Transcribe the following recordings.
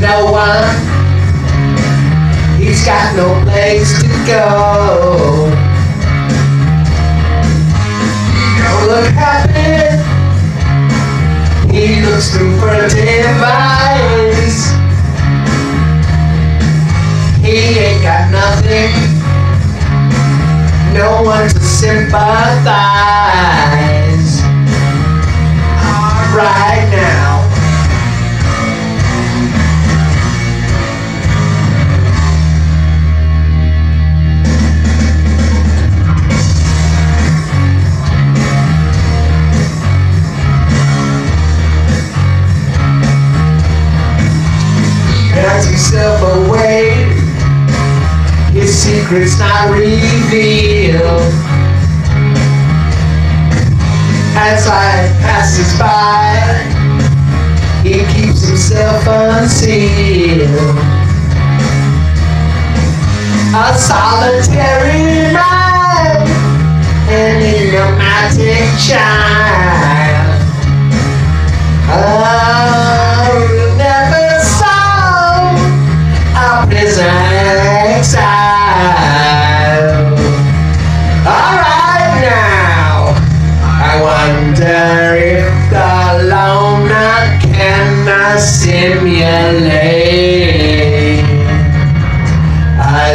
no one. He's got no place to go. Don't look happy. He looks through furtive eyes. He ain't got nothing. No one to sympathize. Himself away, his secret's not revealed. As life passes by, he keeps himself unsealed. A solitary mind, an enigmatic child.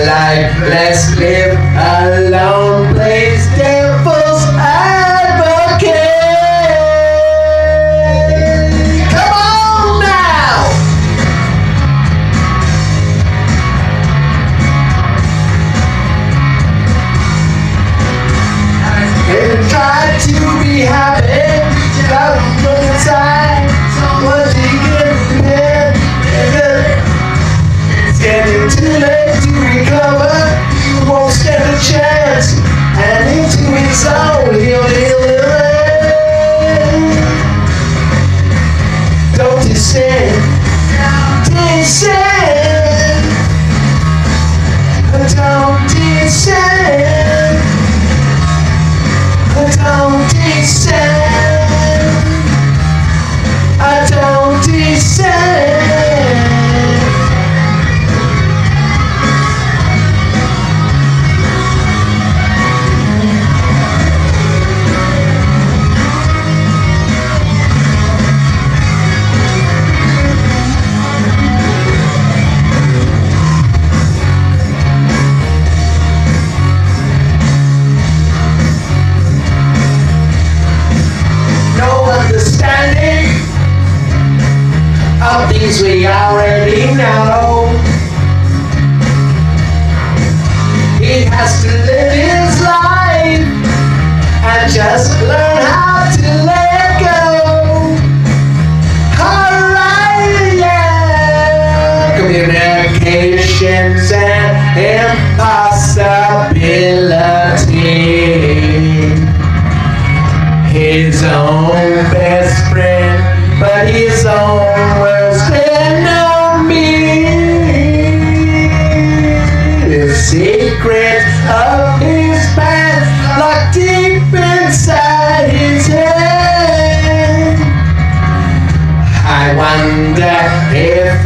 Life less lived alone things we already know. He has to live his life and just learn how to let go. Alright, yeah. Communications and impossibility his own best The secret of his past locked deep inside his head. I wonder if